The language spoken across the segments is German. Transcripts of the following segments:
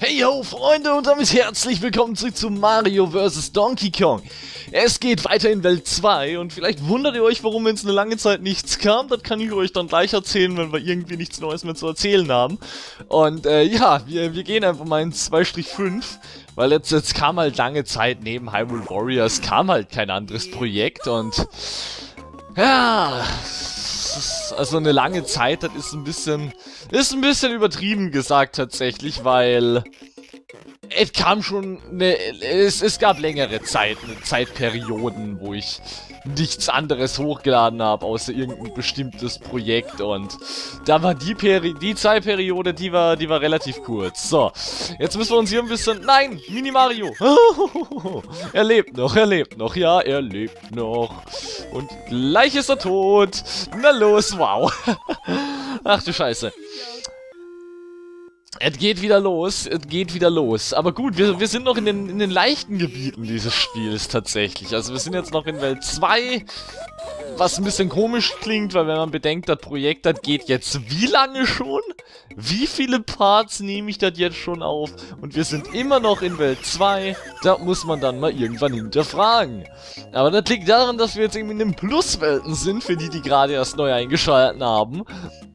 Hey yo Freunde und damit herzlich willkommen zurück zu Mario vs. Donkey Kong. Es geht weiter in Welt 2 und vielleicht wundert ihr euch, warum jetzt eine lange Zeit nichts kam. Das kann ich euch dann gleich erzählen, wenn wir irgendwie nichts Neues mehr zu erzählen haben. Und äh, ja, wir, wir gehen einfach mal in 2-5, weil jetzt, jetzt kam halt lange Zeit neben Hyrule Warriors, kam halt kein anderes Projekt und ja, also eine lange Zeit, das ist ein bisschen, ist ein bisschen übertrieben gesagt tatsächlich, weil es kam schon, eine, es, es gab längere Zeit, Zeitperioden, wo ich nichts anderes hochgeladen habe, außer irgendein bestimmtes Projekt und da war die Peri die Zeitperiode, die war, die war relativ kurz. So, jetzt müssen wir uns hier ein bisschen, nein, Mini Mario, er lebt noch, er lebt noch, ja, er lebt noch und gleich ist er tot. Na los, wow. Ach du Scheiße. Es geht wieder los, es geht wieder los. Aber gut, wir, wir sind noch in den, in den leichten Gebieten dieses Spiels tatsächlich. Also wir sind jetzt noch in Welt 2, was ein bisschen komisch klingt, weil wenn man bedenkt, das Projekt, das geht jetzt wie lange schon? Wie viele Parts nehme ich das jetzt schon auf? Und wir sind immer noch in Welt 2, da muss man dann mal irgendwann hinterfragen. Aber das liegt daran, dass wir jetzt irgendwie in den Pluswelten sind, für die, die gerade erst neu eingeschaltet haben.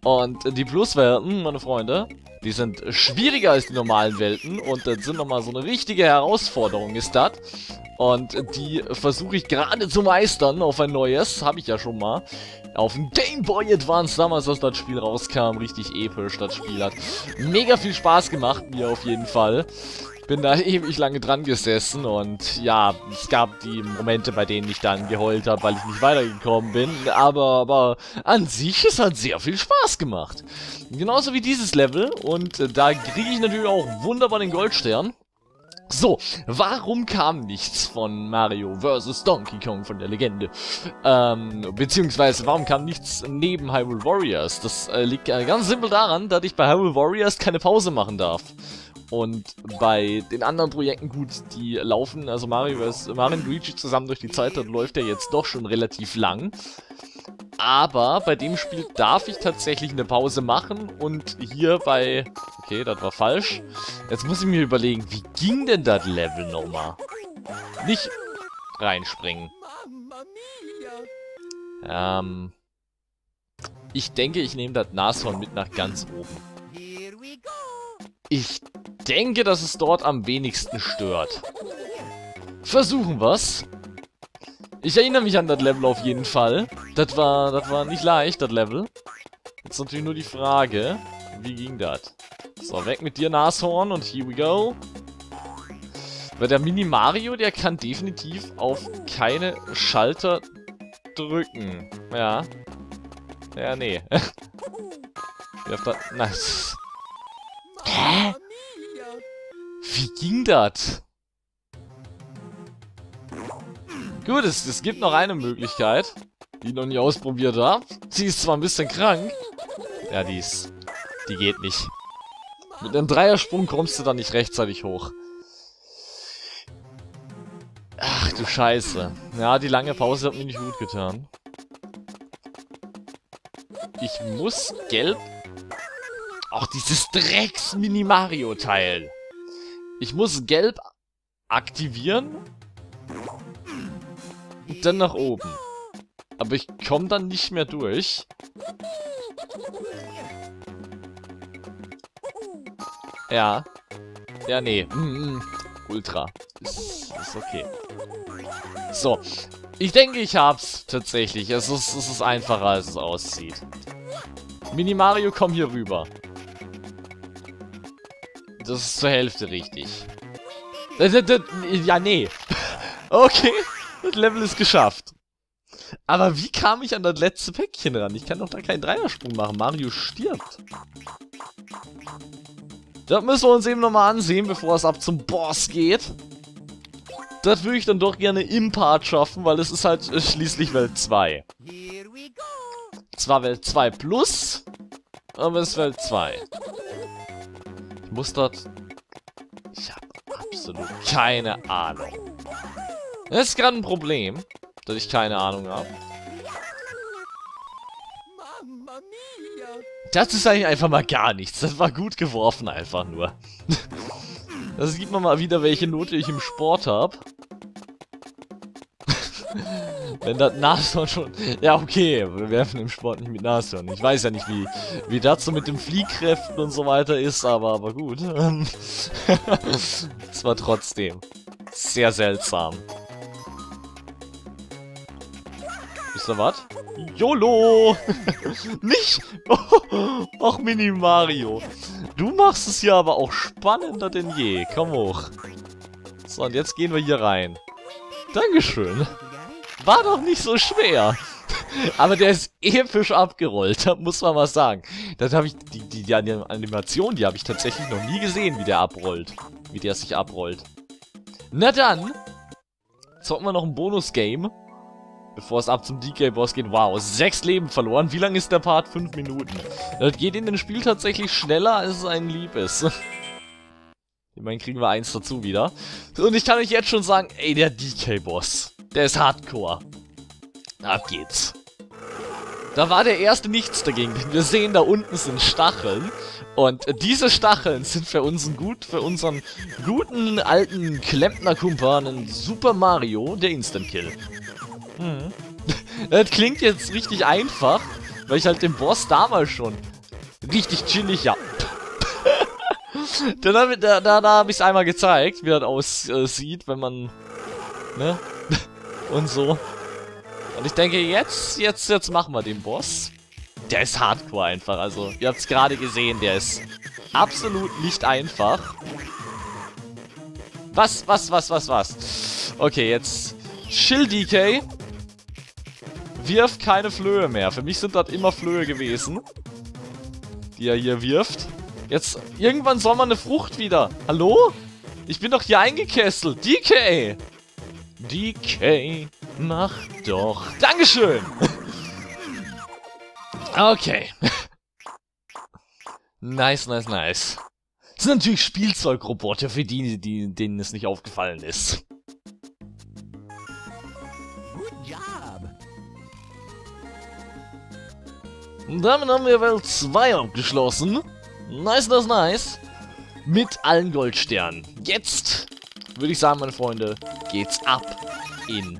Und die Pluswelten, meine Freunde, die sind schwieriger als die normalen Welten und das sind nochmal so eine richtige Herausforderung ist das. Und die versuche ich gerade zu meistern auf ein neues, habe ich ja schon mal. Auf dem Game Boy Advance damals, als das Spiel rauskam, richtig episch, das Spiel hat mega viel Spaß gemacht, mir auf jeden Fall bin da ewig lange dran gesessen und ja, es gab die Momente, bei denen ich dann geheult habe, weil ich nicht weitergekommen bin, aber, aber an sich ist halt sehr viel Spaß gemacht. Genauso wie dieses Level und äh, da kriege ich natürlich auch wunderbar den Goldstern. So, warum kam nichts von Mario vs. Donkey Kong von der Legende? Ähm, beziehungsweise, warum kam nichts neben Hyrule Warriors? Das äh, liegt äh, ganz simpel daran, dass ich bei Hyrule Warriors keine Pause machen darf. Und bei den anderen Projekten, gut, die laufen, also Mario vs. Mario und Luigi zusammen durch die Zeit, das läuft ja jetzt doch schon relativ lang. Aber bei dem Spiel darf ich tatsächlich eine Pause machen und hier bei... Okay, das war falsch. Jetzt muss ich mir überlegen, wie ging denn das Level nochmal? Nicht reinspringen. Ähm... Ich denke, ich nehme das Nashorn mit nach ganz oben. Ich denke, dass es dort am wenigsten stört. Versuchen wir's. Ich erinnere mich an das Level auf jeden Fall. Das war, das war nicht leicht, das Level. Jetzt natürlich nur die Frage, wie ging das? So, weg mit dir, Nashorn, und here we go. Weil der Mini Mario, der kann definitiv auf keine Schalter drücken. Ja. Ja, nee. nice. Wie ging das? Gut, es, es gibt noch eine Möglichkeit, die ich noch nie ausprobiert habe. Sie ist zwar ein bisschen krank. Ja, die ist... Die geht nicht. Mit einem Dreiersprung kommst du da nicht rechtzeitig hoch. Ach du Scheiße. Ja, die lange Pause hat mir nicht gut getan. Ich muss gelb... Auch dieses Drecks-Mini-Mario-Teil. Ich muss gelb aktivieren. Und dann nach oben. Aber ich komme dann nicht mehr durch. Ja. Ja, nee. Mm, mm. Ultra. Ist, ist okay. So. Ich denke, ich hab's tatsächlich. Es ist, es ist einfacher, als es aussieht. Mini Mario, komm hier rüber. Das ist zur Hälfte richtig. Ja, nee. Okay, das Level ist geschafft. Aber wie kam ich an das letzte Päckchen ran? Ich kann doch da keinen Dreiersprung machen. Mario stirbt. Das müssen wir uns eben nochmal ansehen, bevor es ab zum Boss geht. Das würde ich dann doch gerne im Part schaffen, weil es ist halt schließlich Welt 2. Zwar Welt 2 plus, aber es ist Welt 2 muss dort... Ich habe absolut keine Ahnung. Das ist gerade ein Problem, dass ich keine Ahnung habe. Das ist eigentlich einfach mal gar nichts. Das war gut geworfen einfach nur. Da sieht man mal wieder, welche Note ich im Sport habe. Wenn das Nashorn schon... Ja, okay, wir werfen im Sport nicht mit Nashorn. Ich weiß ja nicht, wie, wie das so mit den Fliehkräften und so weiter ist, aber, aber gut. Es war trotzdem sehr seltsam. Wisst ihr was? YOLO! nicht! Ach, Mini Mario. Du machst es ja aber auch spannender denn je. Komm hoch. So, und jetzt gehen wir hier rein. Dankeschön. War doch nicht so schwer. Aber der ist episch abgerollt, da muss man was sagen. Das habe ich, die, die, die Animation, die habe ich tatsächlich noch nie gesehen, wie der abrollt. Wie der sich abrollt. Na dann, zocken wir noch ein Bonus-Game. Bevor es ab zum DK-Boss geht. Wow, sechs Leben verloren. Wie lang ist der Part? Fünf Minuten. Das geht in dem Spiel tatsächlich schneller, als es ein lieb ist. Immerhin kriegen wir eins dazu wieder. Und ich kann euch jetzt schon sagen, ey, der DK-Boss. Der ist Hardcore. Ab geht's. Da war der erste nichts dagegen. Wir sehen, da unten sind Stacheln. Und diese Stacheln sind für unseren gut, für unseren guten alten Klempner-Kumpanen Super Mario der Instant-Kill. Hm. Das klingt jetzt richtig einfach, weil ich halt den Boss damals schon richtig chillig, ja. Dann hab, da da, da habe ich es einmal gezeigt, wie das aussieht, wenn man, ne, und so. Und ich denke, jetzt, jetzt, jetzt machen wir den Boss. Der ist hardcore einfach, also, ihr habt es gerade gesehen, der ist absolut nicht einfach. Was, was, was, was, was? Okay, jetzt Chill DK wirft keine Flöhe mehr. Für mich sind das immer Flöhe gewesen, die er hier wirft. Jetzt, irgendwann soll man eine Frucht wieder. Hallo? Ich bin doch hier eingekesselt. DK! DK, mach doch. Dankeschön! okay. nice, nice, nice. Das sind natürlich Spielzeugroboter, für die, die, denen es nicht aufgefallen ist. Damit haben wir Welt 2 abgeschlossen. Nice, nice, nice. Mit allen Goldsternen. Jetzt, würde ich sagen, meine Freunde, geht's ab in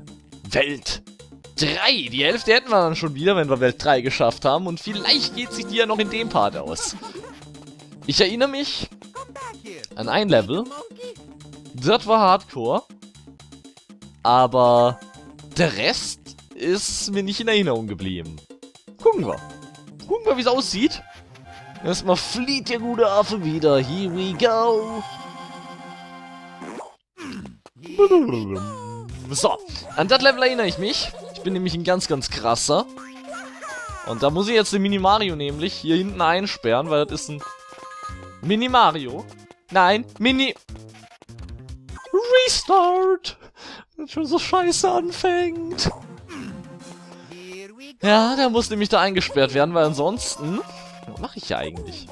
Welt 3. Die Hälfte hätten wir dann schon wieder, wenn wir Welt 3 geschafft haben. Und vielleicht geht sich die ja noch in dem Part aus. Ich erinnere mich an ein Level. Das war Hardcore. Aber der Rest ist mir nicht in Erinnerung geblieben. Gucken wir. Gucken wir, wie es aussieht. Erstmal flieht der gute Affe wieder. Here we go. So, an das Level erinnere ich mich. Ich bin nämlich ein ganz, ganz krasser. Und da muss ich jetzt den Mini-Mario nämlich hier hinten einsperren, weil das ist ein Mini-Mario. Nein, Mini... Restart! Wenn schon so scheiße anfängt. Ja, der muss nämlich da eingesperrt werden, weil ansonsten... Was mache ich ja eigentlich?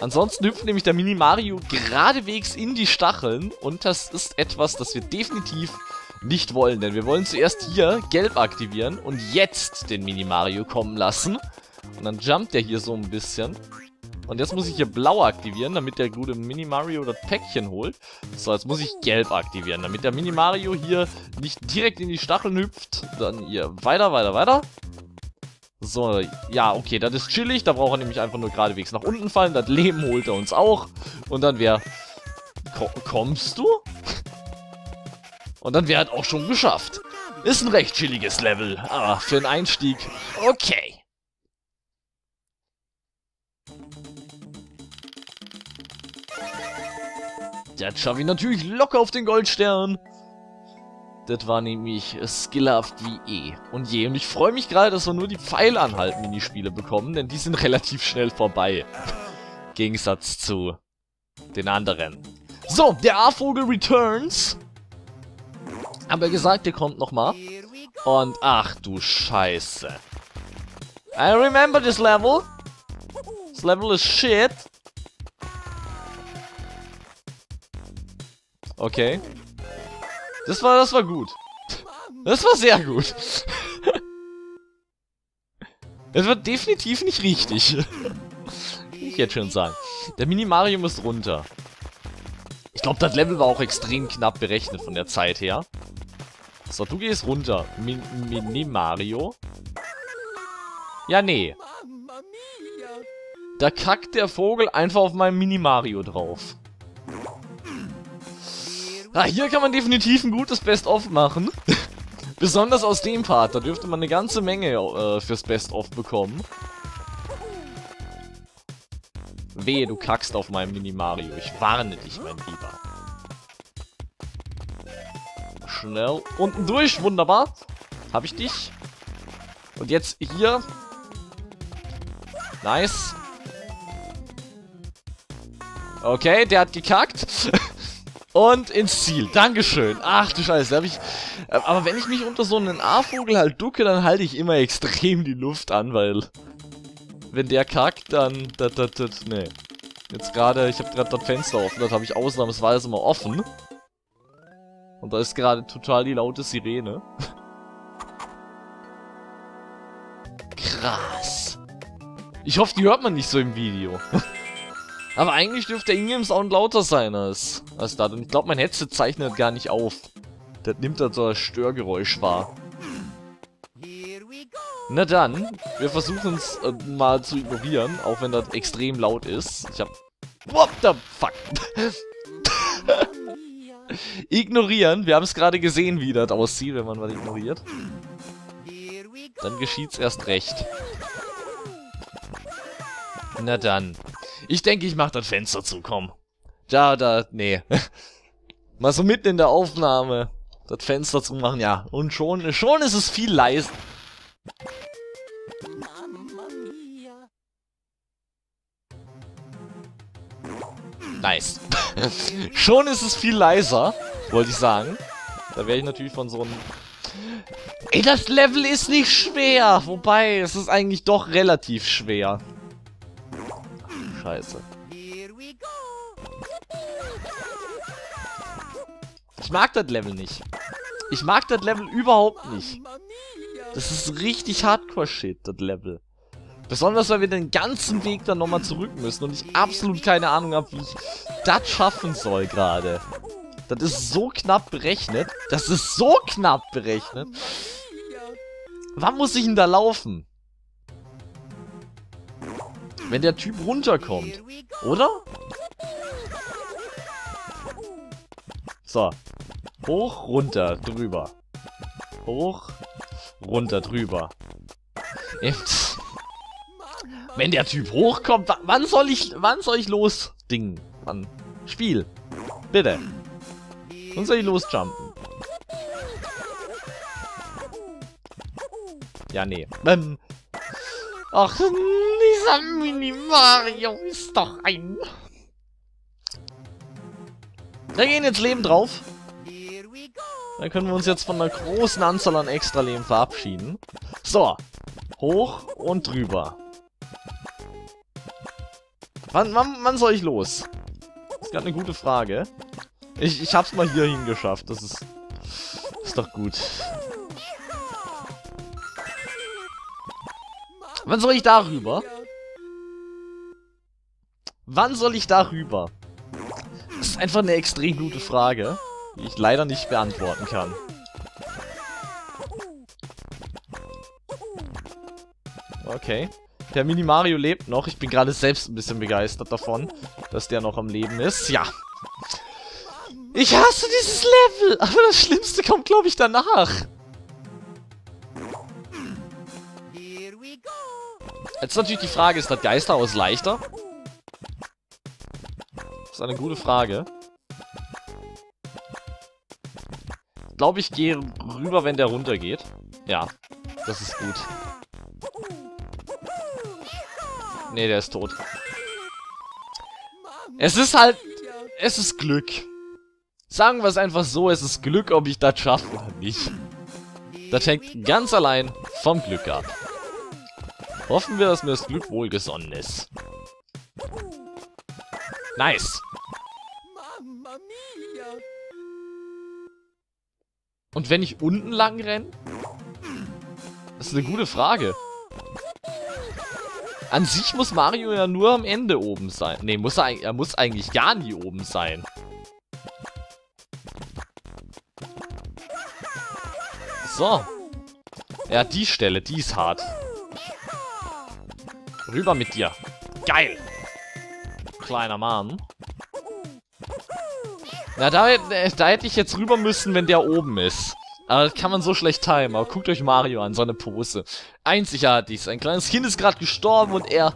Ansonsten hüpft nämlich der Mini-Mario geradewegs in die Stacheln und das ist etwas, das wir definitiv nicht wollen, denn wir wollen zuerst hier gelb aktivieren und jetzt den Mini-Mario kommen lassen. Und dann jumpt der hier so ein bisschen. Und jetzt muss ich hier blau aktivieren, damit der gute Mini-Mario das Päckchen holt. So, jetzt muss ich gelb aktivieren, damit der Mini-Mario hier nicht direkt in die Stacheln hüpft. Dann hier weiter, weiter, weiter. So, ja, okay, das ist chillig. Da braucht er nämlich einfach nur geradewegs nach unten fallen. Das Leben holt er uns auch. Und dann wäre... Ko kommst du? Und dann wäre halt auch schon geschafft. Ist ein recht chilliges Level. Aber für einen Einstieg, okay. Das schaffe ich natürlich locker auf den Goldstern. Das war nämlich skillhaft wie eh und je. Und ich freue mich gerade, dass wir nur die Pfeilanhalt-Minispiele bekommen, denn die sind relativ schnell vorbei. Gegensatz zu den anderen. So, der A-Vogel Returns. Haben wir gesagt, der kommt nochmal. Und ach du Scheiße. I remember this level. This level is shit. Okay. Das war, das war gut. Das war sehr gut. Es wird definitiv nicht richtig. Kann ich jetzt schon sagen. Der Mini-Mario muss runter. Ich glaube, das Level war auch extrem knapp berechnet von der Zeit her. So, du gehst runter. Min Mini Mario. Ja, nee. Da kackt der Vogel einfach auf meinem Mini Mario drauf. Ah, hier kann man definitiv ein gutes Best-of machen. Besonders aus dem Part, da dürfte man eine ganze Menge äh, fürs Best-of bekommen. Wehe, du kackst auf meinem Mini-Mario. Ich warne dich, mein Lieber. Schnell. Unten durch, wunderbar. Hab ich dich. Und jetzt hier. Nice. Okay, der hat gekackt. Und ins Ziel. Dankeschön. Ach du Scheiße, hab ich... Äh, aber wenn ich mich unter so einen A-Vogel halt ducke, dann halte ich immer extrem die Luft an, weil... Wenn der kackt, dann... Dat, dat, dat, nee. Jetzt gerade, ich habe gerade das Fenster offen, das habe ich ausnahmsweise mal offen. Und da ist gerade total die laute Sirene. Krass. Ich hoffe, die hört man nicht so im Video. Aber eigentlich dürfte der Ingame-Sound lauter sein als, als da. Und ich glaube, mein Headset zeichnet gar nicht auf. Das nimmt dann so ein Störgeräusch wahr. Na dann, wir versuchen es äh, mal zu ignorieren, auch wenn das extrem laut ist. Ich hab... What the fuck? ignorieren, wir haben es gerade gesehen, wie das aussieht, wenn man was ignoriert. Dann geschieht's erst recht. Na dann. Ich denke, ich mach das Fenster zu, komm. Da, da, nee. Mal so mitten in der Aufnahme das Fenster zu machen, ja. Und schon, schon ist es viel leiser. Nice. schon ist es viel leiser, wollte ich sagen. Da wäre ich natürlich von so einem... Ey, das Level ist nicht schwer. Wobei, es ist eigentlich doch relativ schwer. Scheiße. Ich mag das Level nicht. Ich mag das Level überhaupt nicht. Das ist richtig Hardcore-Shit, das Level. Besonders, weil wir den ganzen Weg dann nochmal zurück müssen und ich absolut keine Ahnung habe, wie ich das schaffen soll gerade. Das ist so knapp berechnet. Das ist so knapp berechnet. Wann muss ich denn da laufen? Wenn der Typ runterkommt. Oder? So. Hoch, runter, drüber. Hoch, runter, drüber. Wenn der Typ hochkommt, wann soll ich, wann soll ich los? Ding, Mann. Spiel. Bitte. Wann soll ich losjumpen? Ja, nee. Ähm, Ach, dieser Mini-Mario ist doch ein... Da gehen jetzt Leben drauf. Dann können wir uns jetzt von einer großen Anzahl an Extra-Leben verabschieden. So. Hoch und drüber. Wann, wann, wann soll ich los? Das ist gerade eine gute Frage. Ich, ich hab's mal hierhin geschafft. Das ist... Ist doch gut. Wann soll ich darüber? Wann soll ich darüber? Das ist einfach eine extrem gute Frage, die ich leider nicht beantworten kann. Okay. Der Mini Mario lebt noch. Ich bin gerade selbst ein bisschen begeistert davon, dass der noch am Leben ist. Ja. Ich hasse dieses Level, aber das Schlimmste kommt, glaube ich, danach. Jetzt ist natürlich die Frage, ist das Geisterhaus leichter? Das ist eine gute Frage. Ich glaube, ich gehe rüber, wenn der runtergeht. Ja, das ist gut. Nee, der ist tot. Es ist halt... Es ist Glück. Sagen wir es einfach so, es ist Glück, ob ich das schaffe oder nicht. Das hängt ganz allein vom Glück ab. Hoffen wir, dass mir das Glück wohlgesonnen ist. Nice. Und wenn ich unten lang renne? Das ist eine gute Frage. An sich muss Mario ja nur am Ende oben sein. Ne, er, er muss eigentlich gar nie oben sein. So. Ja, die Stelle, die ist hart. Rüber mit dir. Geil. Kleiner Mann. Na, da, äh, da hätte ich jetzt rüber müssen, wenn der oben ist. Aber das kann man so schlecht timen. Aber guckt euch Mario an, seine Pose. Einzigartig. Sein kleines Kind ist gerade gestorben und er,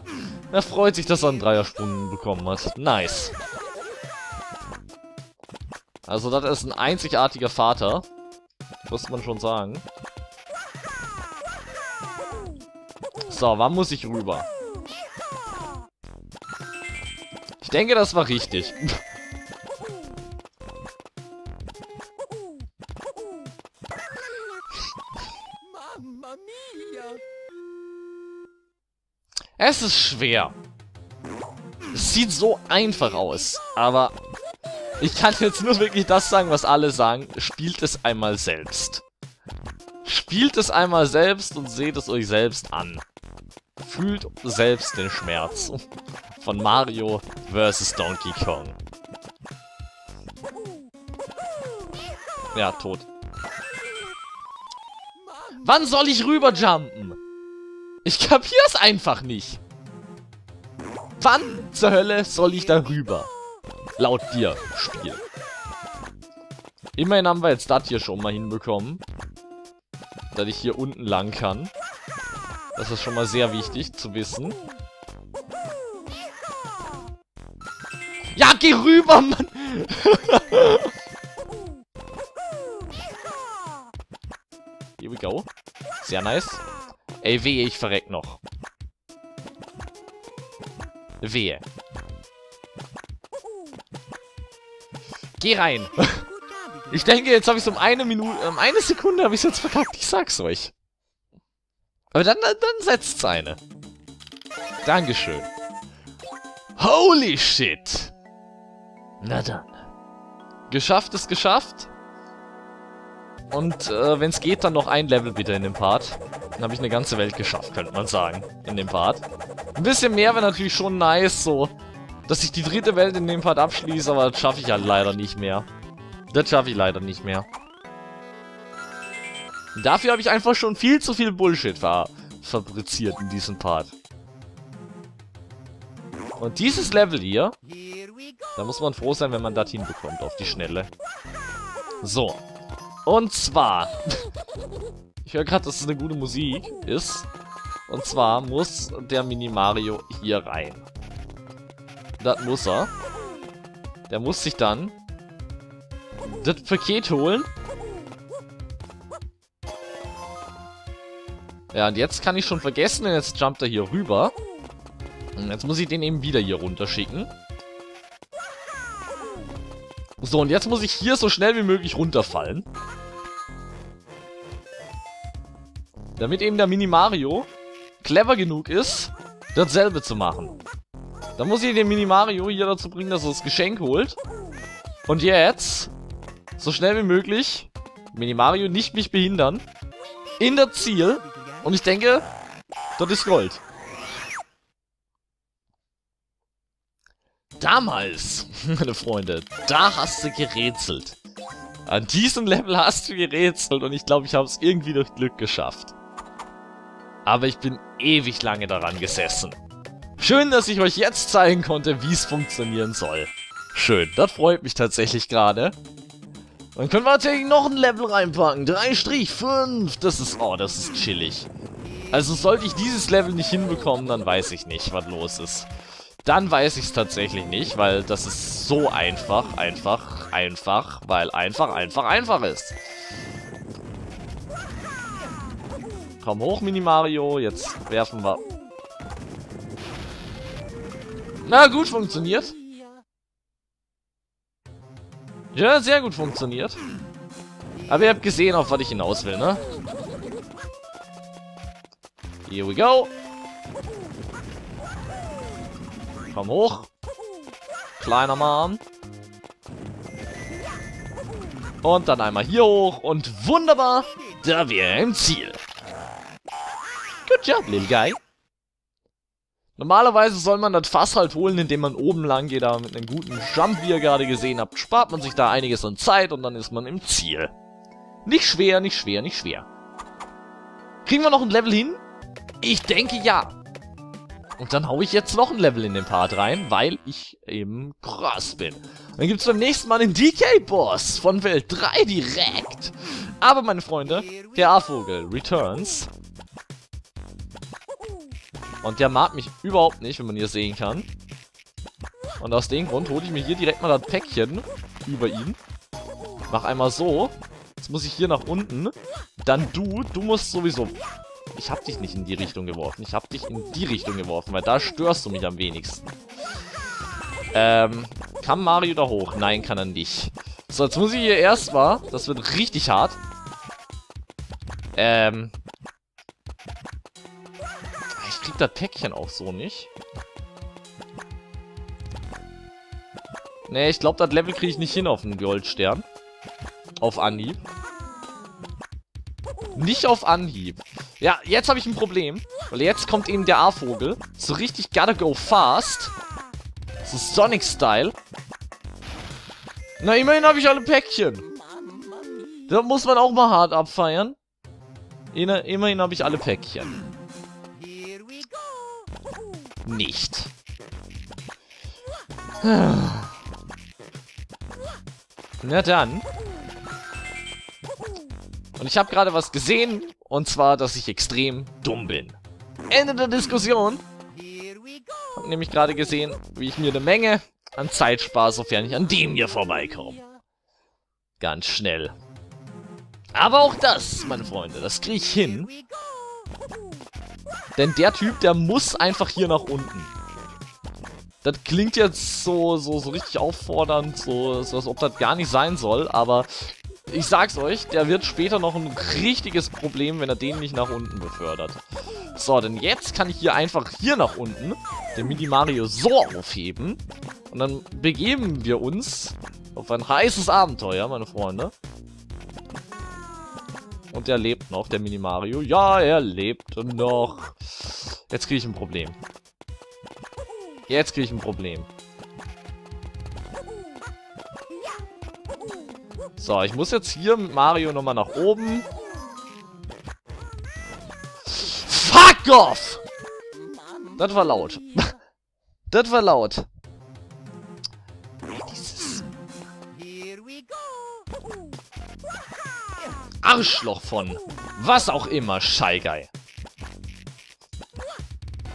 er freut sich, dass er einen Dreiersprung bekommen hat. Nice. Also das ist ein einzigartiger Vater. Muss man schon sagen. So, wann muss ich rüber? Denke, das war richtig. Es ist schwer. Es sieht so einfach aus, aber ich kann jetzt nur wirklich das sagen, was alle sagen. Spielt es einmal selbst. Spielt es einmal selbst und seht es euch selbst an. Fühlt selbst den Schmerz von Mario vs. Donkey Kong. Ja, tot. Wann soll ich rüberjumpen? Ich kapier's einfach nicht. Wann zur Hölle soll ich da rüber? Laut dir, Spiel. Immerhin haben wir jetzt das hier schon mal hinbekommen. Dass ich hier unten lang kann. Das ist schon mal sehr wichtig zu wissen. Ja, geh rüber, Mann! Here we go. Sehr nice. Ey, wehe, ich verreck noch. Wehe. Geh rein. Ich denke, jetzt habe ich so um eine Minute, um eine Sekunde habe ich jetzt verkackt. Ich sag's euch. Aber dann, dann setzt's eine. Dankeschön. Holy shit. Na dann. Geschafft ist geschafft. Und äh, wenn es geht, dann noch ein Level bitte in dem Part. Dann habe ich eine ganze Welt geschafft, könnte man sagen, in dem Part. Ein bisschen mehr wäre natürlich schon nice, so, dass ich die dritte Welt in dem Part abschließe, aber das schaffe ich halt leider nicht mehr. Das schaffe ich leider nicht mehr. Dafür habe ich einfach schon viel zu viel Bullshit ver fabriziert in diesem Part. Und dieses Level hier, da muss man froh sein, wenn man das hinbekommt auf die Schnelle. So. Und zwar... ich höre gerade, dass es eine gute Musik ist. Und zwar muss der Mini-Mario hier rein. Das muss er. Der muss sich dann das Paket holen. Ja, und jetzt kann ich schon vergessen, denn jetzt jumpt er hier rüber. Und jetzt muss ich den eben wieder hier runterschicken. So, und jetzt muss ich hier so schnell wie möglich runterfallen. Damit eben der Mini-Mario clever genug ist, dasselbe zu machen. Dann muss ich den Mini-Mario hier dazu bringen, dass er das Geschenk holt. Und jetzt, so schnell wie möglich, Mini-Mario nicht mich behindern, in das Ziel. Und ich denke, das ist Gold. Damals, meine Freunde, da hast du gerätselt. An diesem Level hast du gerätselt und ich glaube, ich habe es irgendwie durch Glück geschafft. Aber ich bin ewig lange daran gesessen. Schön, dass ich euch jetzt zeigen konnte, wie es funktionieren soll. Schön, das freut mich tatsächlich gerade. Dann können wir natürlich noch ein Level reinpacken. 3-5. Das ist, oh, das ist chillig. Also sollte ich dieses Level nicht hinbekommen, dann weiß ich nicht, was los ist. Dann weiß ich es tatsächlich nicht, weil das ist so einfach, einfach, einfach, weil einfach, einfach, einfach ist. Komm hoch, Mini Mario. Jetzt werfen wir... Na, gut funktioniert. Ja, sehr gut funktioniert. Aber ihr habt gesehen, auf was ich hinaus will, ne? Here we go. Komm hoch. Kleiner Mann. Und dann einmal hier hoch. Und wunderbar, da wäre im Ziel. Good job, little guy. Normalerweise soll man das Fass halt holen, indem man oben lang geht, aber mit einem guten Jump, wie ihr gerade gesehen habt, spart man sich da einiges an Zeit und dann ist man im Ziel. Nicht schwer, nicht schwer, nicht schwer. Kriegen wir noch ein Level hin? Ich denke ja. Und dann hau ich jetzt noch ein Level in den Part rein, weil ich eben krass bin. Dann gibt es beim nächsten Mal den DK-Boss von Welt 3 direkt. Aber, meine Freunde, der A-Vogel returns. Und der mag mich überhaupt nicht, wenn man hier sehen kann. Und aus dem Grund hole ich mir hier direkt mal das Päckchen über ihn. Mach einmal so. Jetzt muss ich hier nach unten. Dann du. Du musst sowieso... Ich hab dich nicht in die Richtung geworfen. Ich hab dich in die Richtung geworfen, weil da störst du mich am wenigsten. Ähm, kann Mario da hoch? Nein, kann er nicht. So, jetzt muss ich hier erstmal... Das wird richtig hart. Ähm... Ich krieg das Päckchen auch so nicht. Nee, ich glaube, das Level kriege ich nicht hin auf den Goldstern. Auf Anhieb. Nicht auf Anhieb. Ja, jetzt habe ich ein Problem. Weil jetzt kommt eben der A-Vogel. So richtig gotta go fast. So Sonic-Style. Na, immerhin habe ich alle Päckchen. Da muss man auch mal hart abfeiern. Immerhin habe ich alle Päckchen. Nicht. Na dann. Und ich habe gerade was gesehen, und zwar, dass ich extrem dumm bin. Ende der Diskussion. Hab nämlich gerade gesehen, wie ich mir eine Menge an Zeit spare, sofern ich an dem hier vorbeikomme. Ganz schnell. Aber auch das, meine Freunde, das kriege ich hin. Denn der Typ, der muss einfach hier nach unten. Das klingt jetzt so, so, so richtig auffordernd, so, so als ob das gar nicht sein soll, aber ich sag's euch, der wird später noch ein richtiges Problem, wenn er den nicht nach unten befördert. So, denn jetzt kann ich hier einfach hier nach unten den Mini-Mario so aufheben. Und dann begeben wir uns auf ein heißes Abenteuer, meine Freunde. Und er lebt noch, der Mini-Mario. Ja, er lebt noch. Jetzt kriege ich ein Problem. Jetzt kriege ich ein Problem. So, ich muss jetzt hier mit Mario nochmal nach oben. Fuck off! Das war laut. das war laut. Arschloch von was auch immer, Scheigei.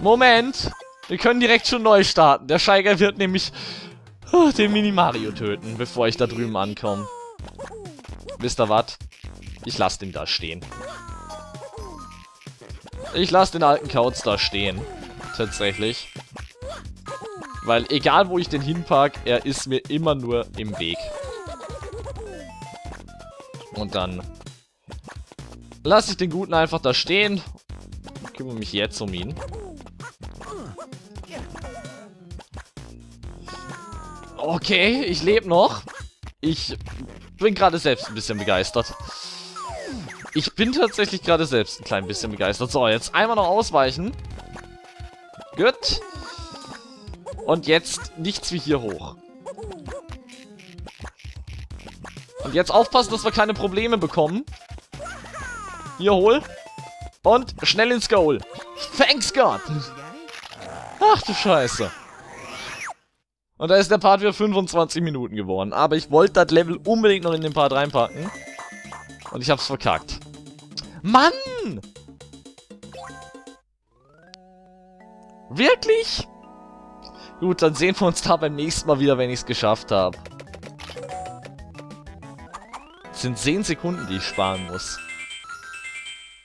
Moment. Wir können direkt schon neu starten. Der Scheigei wird nämlich oh, den Mini-Mario töten, bevor ich da drüben ankomme. Wisst ihr was? Ich lasse den da stehen. Ich lasse den alten Kauz da stehen. Tatsächlich. Weil egal wo ich den hinpark, er ist mir immer nur im Weg. Und dann lasse ich den Guten einfach da stehen. Kümmere mich jetzt um ihn. Okay, ich lebe noch. Ich bin gerade selbst ein bisschen begeistert. Ich bin tatsächlich gerade selbst ein klein bisschen begeistert. So, jetzt einmal noch ausweichen. Gut. Und jetzt nichts wie hier hoch. Und jetzt aufpassen, dass wir keine Probleme bekommen. Hier hol. Und schnell ins Goal. Thanks God. Ach du Scheiße. Und da ist der Part wieder 25 Minuten geworden. Aber ich wollte das Level unbedingt noch in den Part reinpacken. Und ich hab's verkackt. Mann! Wirklich? Gut, dann sehen wir uns da beim nächsten Mal wieder, wenn ich es geschafft habe. Sind 10 Sekunden, die ich sparen muss.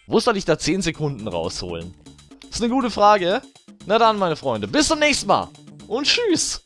Wo soll ich da 10 Sekunden rausholen? Das ist eine gute Frage. Na dann, meine Freunde, bis zum nächsten Mal. Und tschüss.